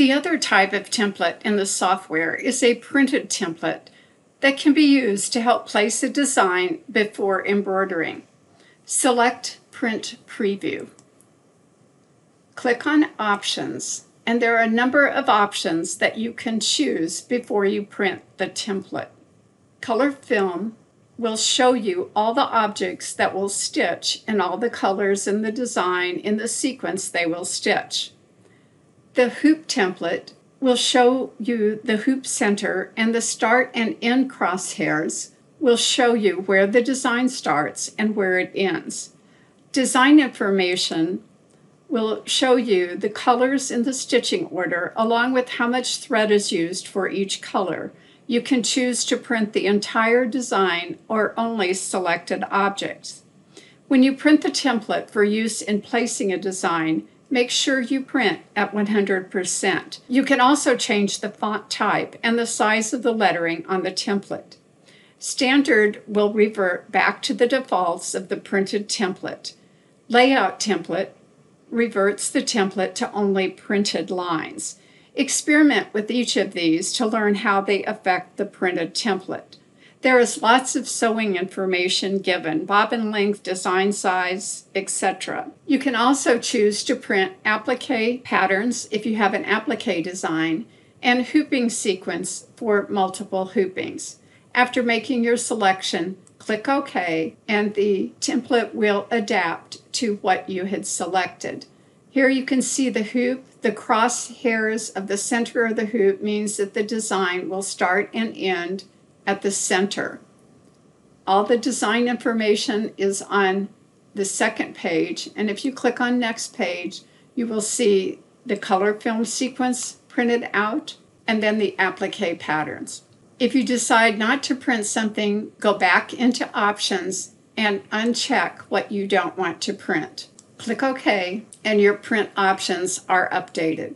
The other type of template in the software is a printed template that can be used to help place a design before embroidering. Select Print Preview. Click on Options, and there are a number of options that you can choose before you print the template. Color Film will show you all the objects that will stitch and all the colors in the design in the sequence they will stitch. The hoop template will show you the hoop center and the start and end crosshairs will show you where the design starts and where it ends. Design information will show you the colors in the stitching order along with how much thread is used for each color. You can choose to print the entire design or only selected objects. When you print the template for use in placing a design, make sure you print at 100%. You can also change the font type and the size of the lettering on the template. Standard will revert back to the defaults of the printed template. Layout template reverts the template to only printed lines. Experiment with each of these to learn how they affect the printed template. There is lots of sewing information given, bobbin length, design size, etc. You can also choose to print applique patterns if you have an applique design and hooping sequence for multiple hoopings. After making your selection, click OK and the template will adapt to what you had selected. Here you can see the hoop. The crosshairs of the center of the hoop means that the design will start and end at the center. All the design information is on the second page, and if you click on next page, you will see the color film sequence printed out and then the applique patterns. If you decide not to print something, go back into options and uncheck what you don't want to print. Click OK and your print options are updated.